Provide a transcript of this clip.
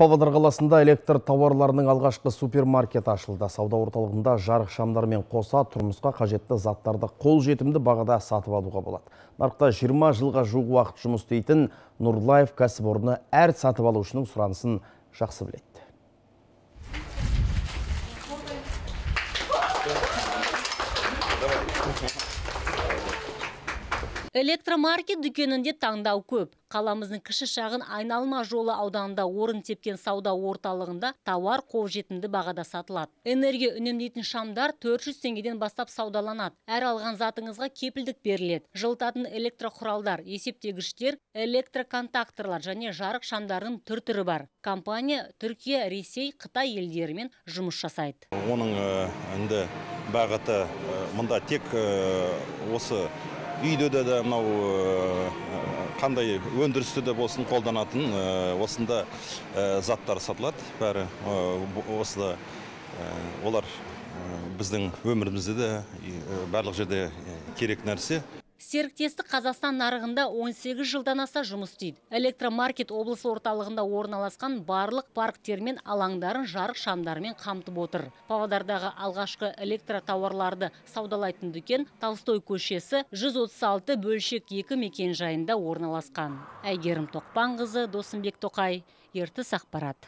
Павлодар қаласында электр тауарларының алғашқы супермаркет ашылды. Сауда орталығында жарық шамдармен қоса тұрмысқа қажетті заттарды қол жетімді бағада сатып алуға болады. Нарықта 20 жылға жуық уақыт жұмыс істейтін Нұрлаев кәсіпорны әр сатып алушының сұранысын жақсы біледі. Электромаркет дүкенінде таңдау көп. Қаламыздың кіші шағын айналма жолы ауданында орын тепкен сауда орталығында тауар қолжетімді бағада сатылады. Энергия үнемдейтін шамдар 400 теңгеден бастап саудаланады. Әр алған затыңызға кепілдік беріледі. Жылытатын электрқұралдар, есептегіштер, электроконтакторлар және жарық шамдардың түр-түрі бар. Компания Түркия, Ресей, Қытай елдерімен жұмыс жасайды. Оның енді бағыты мұнда тек осы үйде де мынау қандай өндірісте де болсын қолданатын осында заттар сатылады. Бәрі осыда олар біздің өмірімізде де барлық жерде керек нәрсе. Серіктестік Қазақстан нарығында 18 жылдан аса жұмыс істейді. Электромаркет облыс орталығында орналасқан барлық парктер мен алаңдарын жарық шамдарымен қамтып отыр. Павлодардағы алғашқы электротауарларды саудалайтын дүкен Толстой көшесі 136 бөлшек 2 мекен жайында орналасқан. Әйгерім Тоқпанқызы, Досымбек Тоқай, ертіс ақпарат.